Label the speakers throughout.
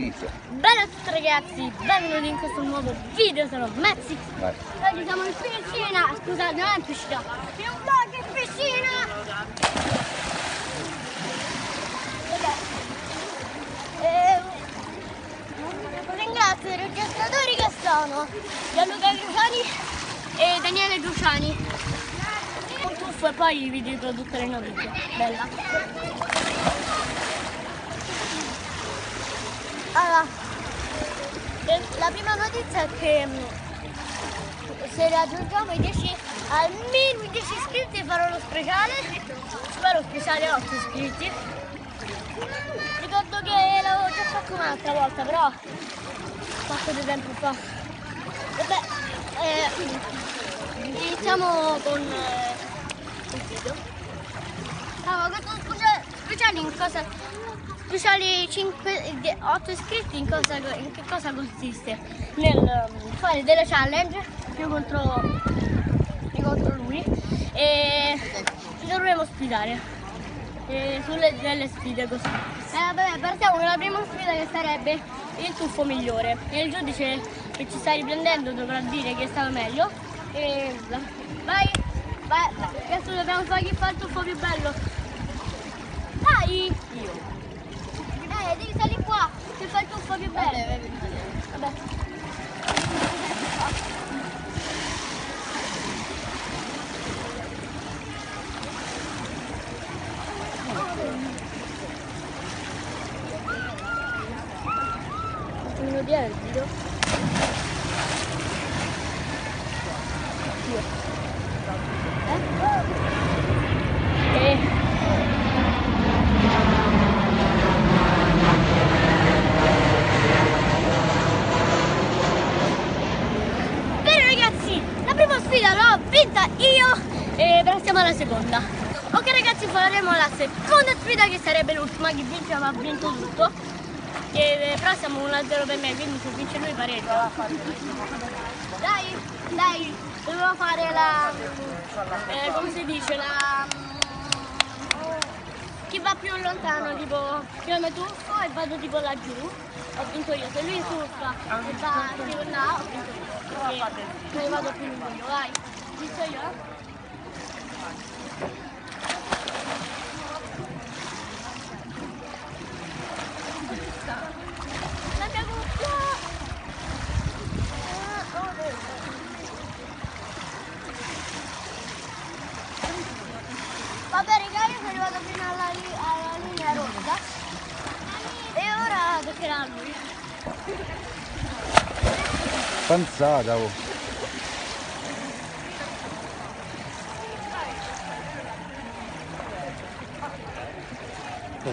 Speaker 1: Bella a tutti ragazzi, benvenuti in questo nuovo video, sono Mezzi. Oggi siamo in piscina, scusate, non è in piscina, è un vlog in piscina! Vabbè. Eh, ringrazio i registratori che sono Gianluca Cruciani e Daniele Cruciani. Un tuffo e poi vi tutte le notizie. Bella. Allora, eh, la prima notizia è che mm, se raggiungiamo i 10, almeno i 10 iscritti farò lo speciale, spero speciale 8 iscritti. Ricordo che l'avevo già fatto un'altra volta, però fatto di tempo fa. Vabbè, eh, iniziamo con eh, il video. Allora, questo speciale, speciale in cosa speciali 5, 8 iscritti in, cosa, in che cosa consiste? Nel um, fare delle challenge io contro, io contro lui e ci dovremo sfidare sulle delle sfide così. Eh, vabbè, partiamo con la prima sfida che sarebbe il tuffo migliore e il giudice che ci sta riprendendo dovrà dire che è stato meglio e vai, vai, adesso dobbiamo fare chi fa il tuffo più bello. Dai! Io. Eh, devi salire qua, tuffo più bello. Vabbè. Un odiare il video. Eh? Eh. Bene ragazzi, la prima sfida vinta io e passiamo alla seconda. Ok ragazzi, faremo la seconda sfida che sarebbe l'ultima, chi vince avrà vinto tutto. E, però siamo 1-0 per me, quindi se vince lui pareggio. Dai, dai, dovevo fare la... eh, come si dice, la... Chi va più lontano, tipo, io mi tuffo e vado tipo laggiù, ho vinto io. Se lui tuffa e va tipo là, ho vinto io. Ne vado più lungo vai. Ah, oh, Vabbè raga, fino alla linea rossa e ora toccherà a lui.
Speaker 2: Panzata, oh.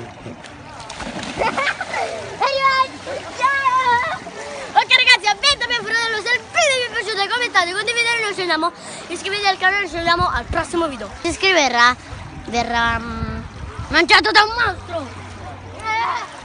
Speaker 1: Ok ragazzi, avvento mio fratello, se il video vi è piaciuto commentate, condividete, noi ci vediamo, iscrivetevi al canale, ci vediamo al prossimo video. Si iscriverà, verrà mm, mangiato da un mostro! Eh!